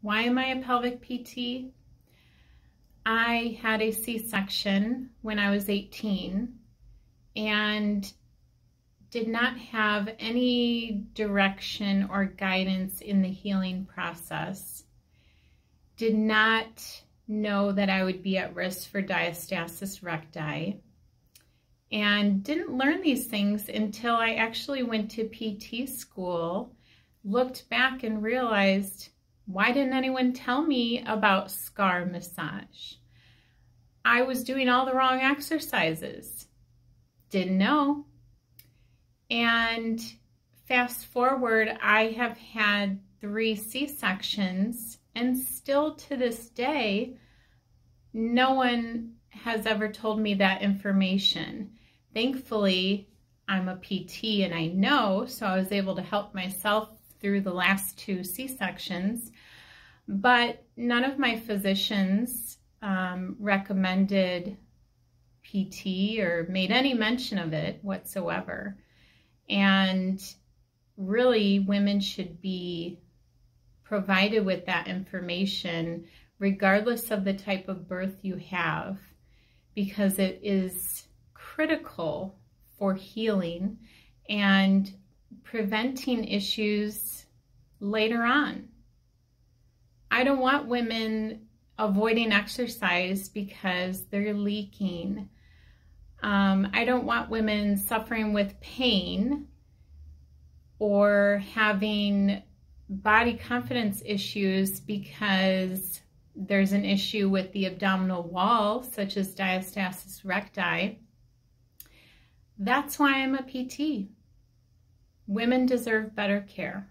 Why am I a pelvic PT? I had a C-section when I was 18 and did not have any direction or guidance in the healing process. Did not know that I would be at risk for diastasis recti and didn't learn these things until I actually went to PT school, looked back and realized, why didn't anyone tell me about scar massage? I was doing all the wrong exercises. Didn't know. And fast forward, I have had three C-sections and still to this day, no one has ever told me that information. Thankfully, I'm a PT and I know, so I was able to help myself through the last two C-sections, but none of my physicians um, recommended PT or made any mention of it whatsoever. And really, women should be provided with that information regardless of the type of birth you have because it is critical for healing and preventing issues later on. I don't want women avoiding exercise because they're leaking. Um, I don't want women suffering with pain or having body confidence issues because there's an issue with the abdominal wall, such as diastasis recti. That's why I'm a PT. Women deserve better care.